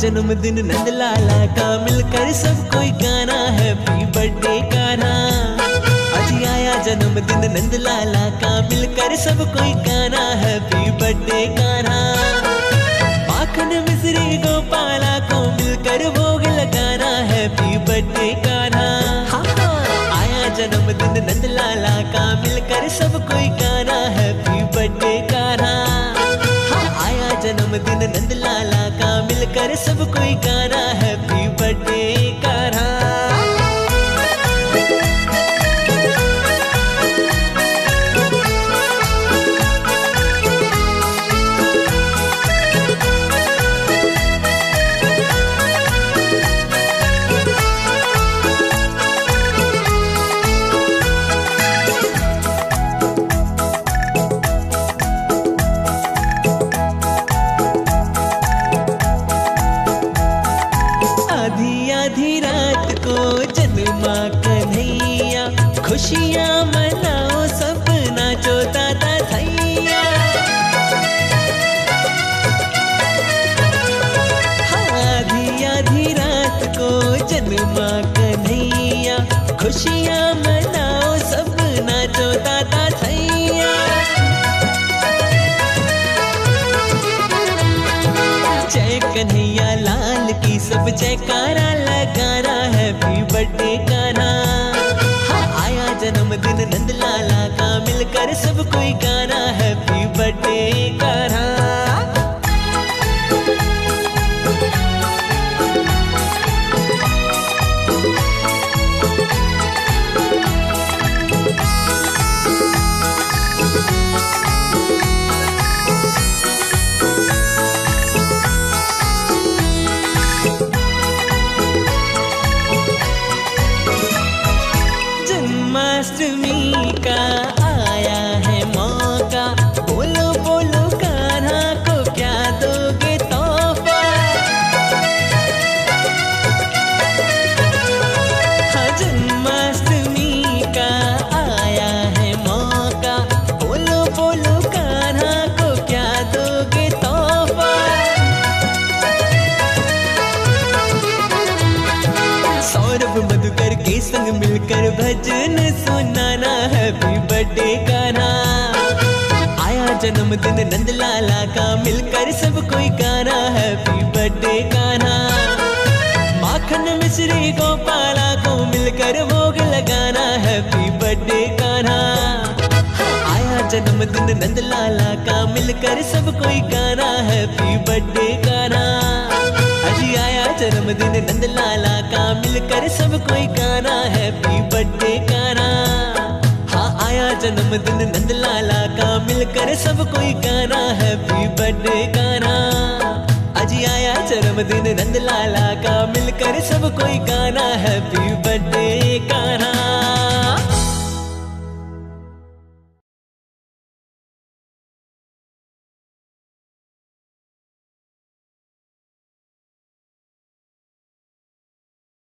जन्मदिन नंद लाला का मिलकर सब कोई गाना हैप्पी बर्थडे गाना। आज आया जन्मदिन नंद लाला का मिलकर सब कोई गाना हैप्पी बर्थडे गाना। माखन मिश्री गोपाला को मिलकर भोग लगाना हैप्पी बर्थडे गाना। आया जन्मदिन नंद लाला का मिलकर सब कोई गाना हैप्पी बर्थडे गाना। आया जन्मदिन नंद का मिलकर सब कोई गाना हैप्पी आधी आधी रात को जन्मा कन्हैया। खुशियाँ मनाओ सपना चोता था थैया। आधी आधी रात को जन्मा कन्हैया। खुशियाँ सब जयकारा लगा रहा हैप्पी बर्थडे गाना हाँ, आया जन्मदिन नंद लाला का मिलकर सब कोई गाना का संग मिलकर भजन सुनाना हैप्पी बर्थडे गाना। आया जन्मदिन नंद लाला का मिलकर सब कोई गाना हैप्पी बर्थडे गाना। माखन मिश्री गोपाला को मिलकर भोग लगाना हैप्पी बर्थडे गाना। आया जन्मदिन नंद लाला का मिलकर सब कोई गाना हैप्पी बर्थडे गाना। अजी आया जन्मदिन नंद लाला का मिलकर सब कोई गाना हैप्पी बर्थडे गाना। हाँ आया जन्मदिन नंद लाला का, मिलकर सब कोई गाना हैप्पी बर्थडे गाना। अजी आया जन्मदिन नंद लाला का, मिलकर सब कोई गाना हैप्पी बर्थडे गाना।